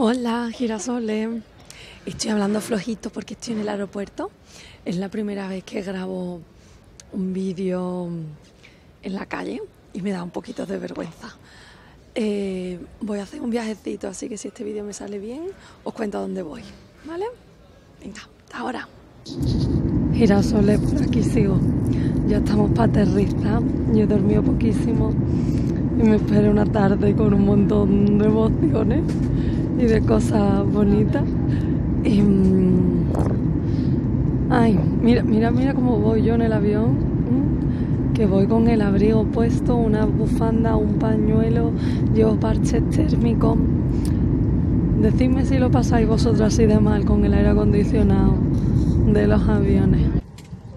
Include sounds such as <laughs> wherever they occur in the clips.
Hola, girasoles. Estoy hablando flojito porque estoy en el aeropuerto. Es la primera vez que grabo un vídeo en la calle y me da un poquito de vergüenza. Eh, voy a hacer un viajecito, así que si este vídeo me sale bien, os cuento dónde voy. ¿Vale? Venga, hasta ahora. Girasoles, por aquí sigo. Ya estamos para. Yo he dormido poquísimo y me espero una tarde con un montón de emociones y de cosas bonitas. Mm, ay, mira, mira, mira cómo voy yo en el avión. Que voy con el abrigo puesto, una bufanda, un pañuelo, llevo parches térmicos. Decidme si lo pasáis vosotros así de mal con el aire acondicionado de los aviones.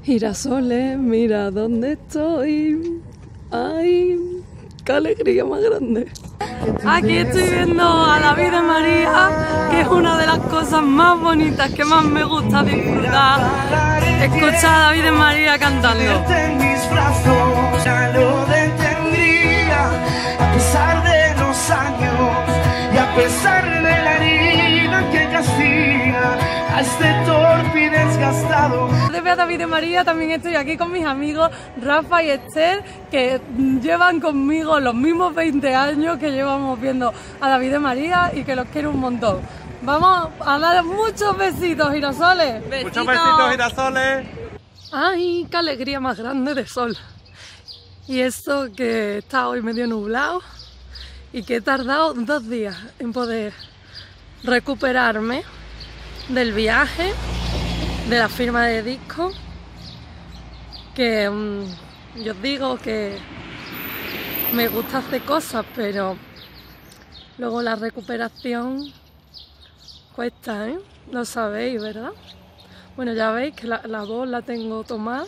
Girasoles, mira dónde estoy. Ay, qué alegría más grande. Aquí estoy viendo a David de María, que es una de las cosas más bonitas que más me gusta disfrutar. Escuchar a David de María cantando. la este torpe y desgastado de ver a David de María, también estoy aquí con mis amigos Rafa y Esther, que llevan conmigo los mismos 20 años que llevamos viendo a David de María y que los quiero un montón. Vamos a dar muchos besitos, girasoles. Muchos besitos, girasoles. Ay, qué alegría más grande de sol. Y esto que está hoy medio nublado y que he tardado dos días en poder recuperarme del viaje, de la firma de disco, que mm, yo os digo que me gusta hacer cosas, pero luego la recuperación cuesta, ¿eh? Lo sabéis, ¿verdad? Bueno, ya veis que la, voz la tengo tomada.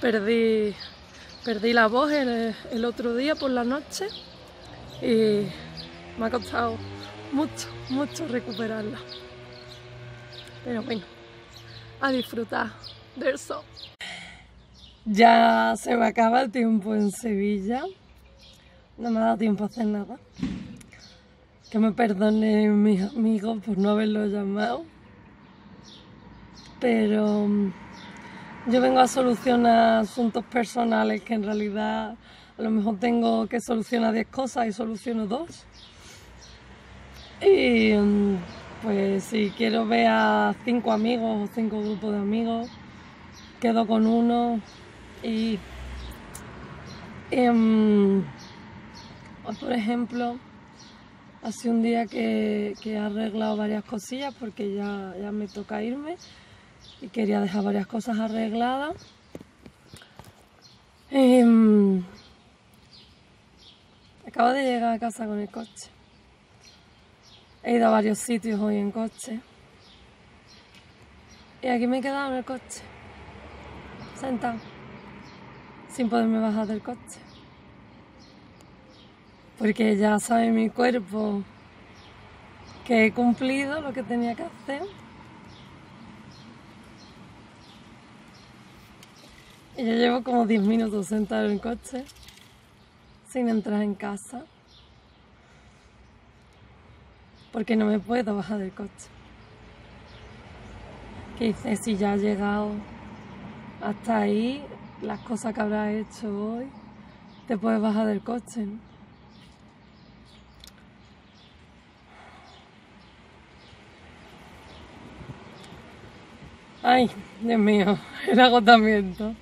Perdí, perdí la voz el, el otro día por la noche y me ha costado mucho, mucho recuperarla. Pero bueno, a disfrutar del sol. Ya se me acaba el tiempo en Sevilla. No me ha dado tiempo a hacer nada. Que me perdonen mis amigos por no haberlo llamado. Pero mm, yo vengo a solucionar asuntos personales que en realidad a lo mejor tengo que solucionar 10 cosas y soluciono dos. Y mm, pues si quiero ver a cinco amigos o cinco grupos de amigos, quedo con uno y em, por ejemplo, hace un día que, que he arreglado varias cosillas porque ya, ya me toca irme y quería dejar varias cosas arregladas. Em, acabo de llegar a casa con el coche. He ido a varios sitios hoy en coche. Y aquí me he quedado en el coche. Sentado. Sin poderme bajar del coche. Porque ya sabe mi cuerpo que he cumplido lo que tenía que hacer. Y yo llevo como 10 minutos sentado en el coche. Sin entrar en casa porque no me puedo bajar del coche. Que dice, si ya has llegado hasta ahí, las cosas que habrás hecho hoy, te puedes bajar del coche. ¿no? Ay, Dios mío, <laughs> el agotamiento.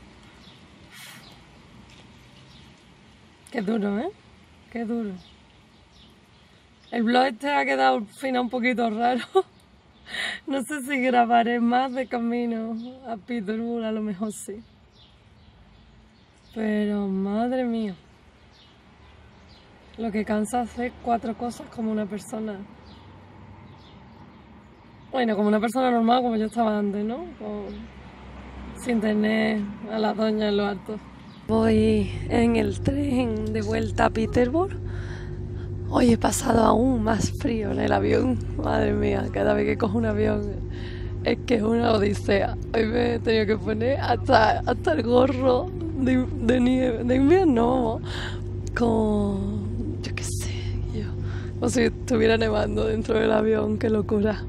Qué duro, ¿eh? Qué duro. El blog este ha quedado al final un poquito raro. <laughs> No sé si grabaré más de camino a Peterborough, a lo mejor sí. Pero madre mía. Lo que cansa hacer cuatro cosas como una persona. Bueno, como una persona normal como yo estaba antes, ¿no? Sin tener a la doña en lo alto. Voy en el tren de vuelta a Peterborough. Hoy he pasado aún más frío en el avión. Madre mía, cada vez que cojo un avión es que es una odisea. Hoy me he tenido que poner hasta, hasta el gorro de, nieve, de invierno, con, yo qué sé, yo, como si estuviera nevando dentro del avión, qué locura.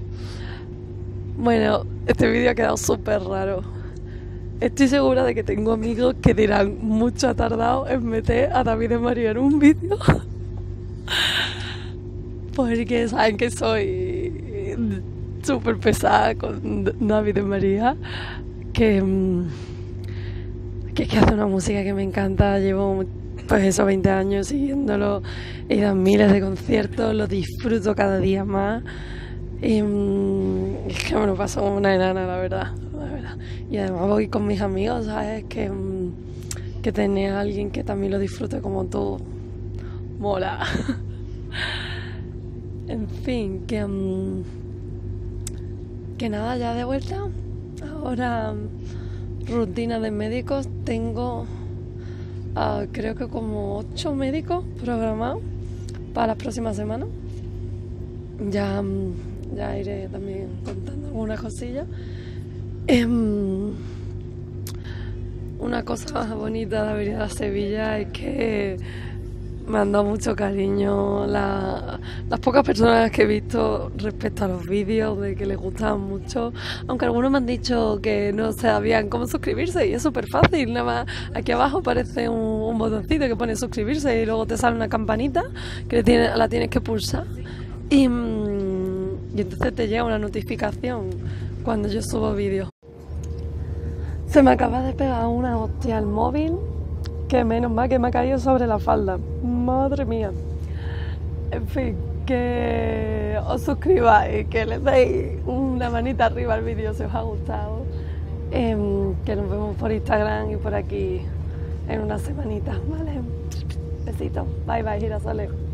Bueno, este vídeo ha quedado súper raro. Estoy segura de que tengo amigos que dirán, mucho ha tardado en meter a David y María en un vídeo. Porque saben que soy súper pesada con David y María. Que, mm, que que hace una música que me encanta. Llevo pues esos 20 años siguiéndolo. He ido a miles de conciertos, lo disfruto cada día más. Y mm, es que me lo paso como una enana, la verdad. Y además voy con mis amigos, ¿sabes? Que, mm, que tener a alguien que también lo disfrute como tú, mola. <laughs> en fin, que, mm, que nada, ya de vuelta. Ahora, rutina de médicos, tengo ah, creo que como ocho médicos programados para las próximas semanas. Ya ya iré también contando algunas cosillas. Em, una cosa bonita de haber ido a Sevilla es que me han dado mucho cariño las pocas personas que he visto respecto a los vídeos, de que les gustaban mucho, aunque algunos me han dicho que no sabían cómo suscribirse y es súper fácil, nada más aquí abajo aparece un, botoncito que pone suscribirse y luego te sale una campanita que la tienes que pulsar y... Mm, y entonces te llega una notificación cuando yo subo vídeos. Se me acaba de pegar una hostia al móvil que menos mal que me ha caído sobre la falda. Madre mía. En fin, que os suscribáis, que le deis una manita arriba al vídeo si os ha gustado. Em, que nos vemos por Instagram y por aquí en una semanita, ¿vale? Besitos. Bye bye, girasoles.